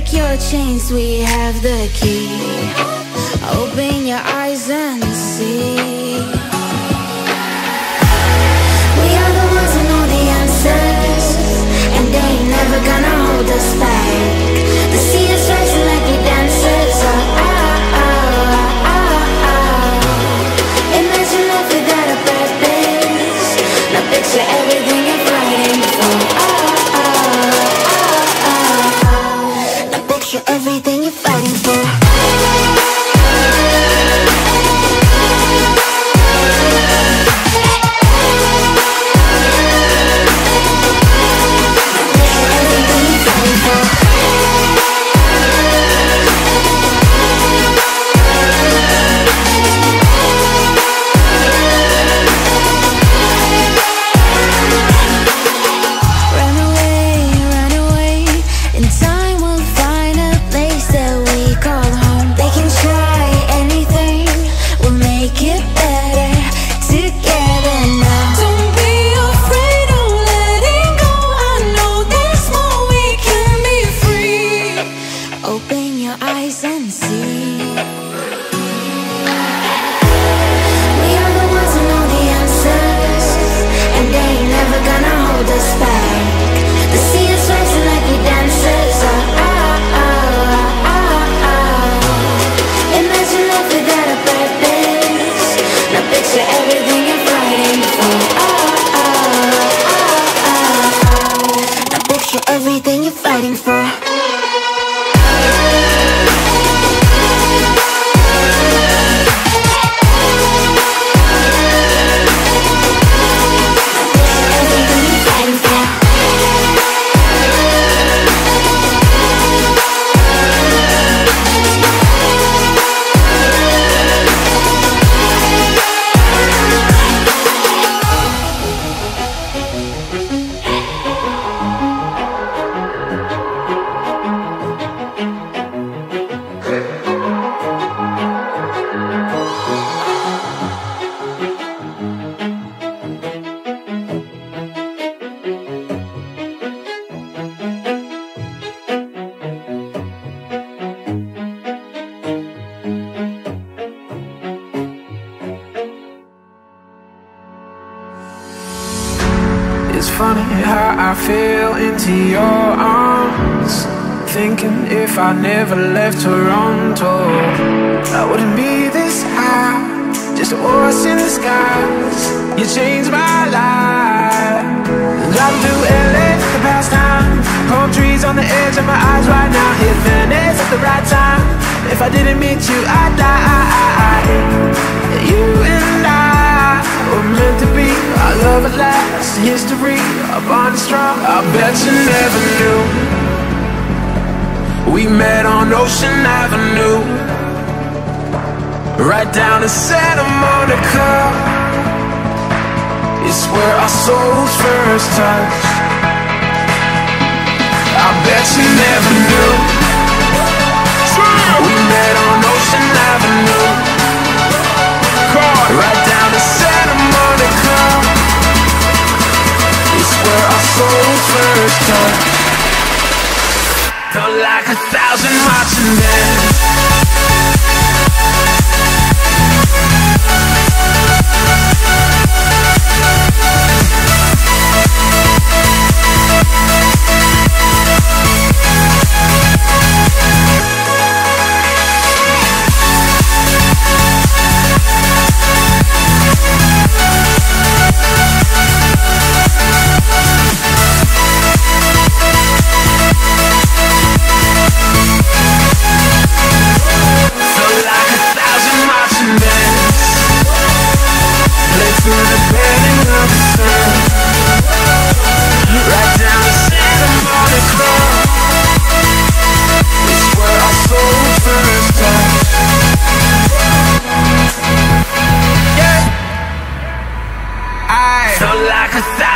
break your chains, we have the key. Open your eyes and see. We are the ones who know the answers And they ain't never gonna hold us back. satisfied funny how I fell into your arms. Thinking if I never left Toronto I wouldn't be this high Just a horse in the skies You changed my life. Driving through LA the past time. Palm trees on the edge of my eyes right now. Hit Venice at the right time If I didn't meet you I'd die You and I were meant to be. Our love at last, history, a bond is strong I bet you never knew. We met on Ocean Avenue. Right down in Santa Monica. It's where our souls first touched. I bet you never knew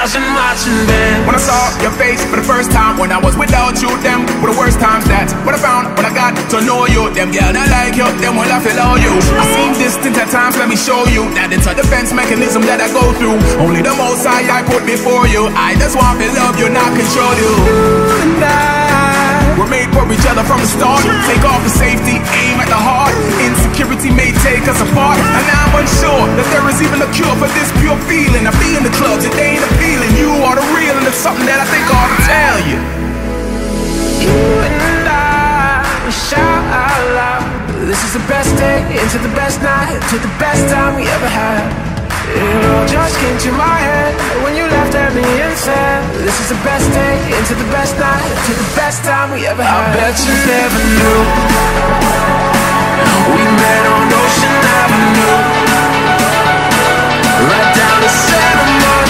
like a thousand marching bands When I saw your face for the first time When I was without you, them were the worst times That's what I found what I got to know you. Them girl that like you, them will I feel all you. I seem distant at times, let me show you. That it's a defense mechanism that I go through. Only the most high I put before you. I just want to love you, not control you. You and I We're made for each other from the start. Take off the safety, aim at the heart Insecurity may take us apart. And I'm unsure that there is even a cure for this pure feeling. I be in the clubs, it ain't a feeling You are the real and it's something that I think I ought to tell you. You and I shout out loud This is the best day into the best night To the best time we ever had. It all just came to my head When you laughed at me and said This is the best day into the best night To the best time we ever had. I bet you never knew Right down to Monica